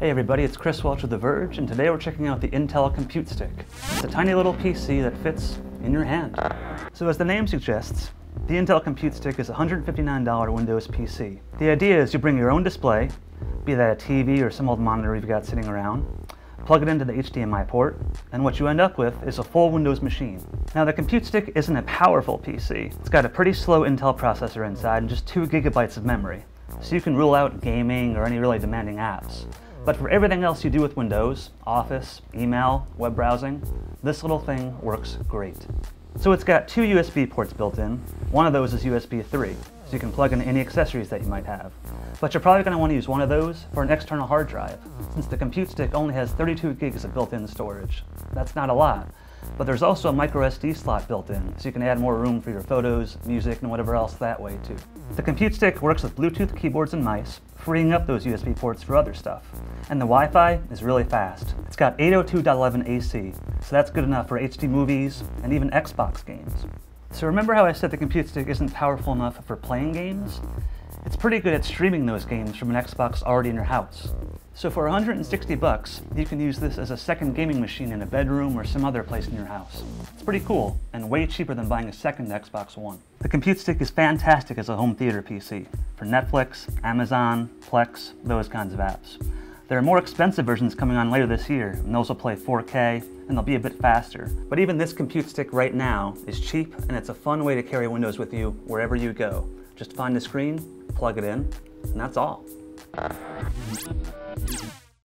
Hey everybody, it's Chris Welch of The Verge, and today we're checking out the Intel Compute Stick. It's a tiny little PC that fits in your hand. So as the name suggests, the Intel Compute Stick is a $159 Windows PC. The idea is you bring your own display, be that a TV or some old monitor you've got sitting around, plug it into the HDMI port, and what you end up with is a full Windows machine. Now the Compute Stick isn't a powerful PC. It's got a pretty slow Intel processor inside and just 2 gigabytes of memory, so you can rule out gaming or any really demanding apps. But for everything else you do with Windows, Office, email, web browsing, this little thing works great. So it's got two USB ports built in. One of those is USB 3, so you can plug in any accessories that you might have. But you're probably going to want to use one of those for an external hard drive, since the Compute Stick only has 32 gigs of built-in storage. That's not a lot, but there's also a micro SD slot built in, so you can add more room for your photos, music, and whatever else that way too. The Compute Stick works with Bluetooth keyboards and mice, freeing up those USB ports for other stuff. And the Wi-Fi is really fast. It's got 802.11 AC, so that's good enough for HD movies and even Xbox games. So remember how I said the Compute Stick isn't powerful enough for playing games? It's pretty good at streaming those games from an Xbox already in your house. So for 160 bucks, you can use this as a second gaming machine in a bedroom or some other place in your house. It's pretty cool, and way cheaper than buying a second Xbox One. The Compute Stick is fantastic as a home theater PC, for Netflix, Amazon, Plex, those kinds of apps. There are more expensive versions coming on later this year, and those will play 4K, and they'll be a bit faster. But even this Compute Stick right now is cheap, and it's a fun way to carry Windows with you wherever you go. Just find the screen, plug it in, and that's all. Thank you.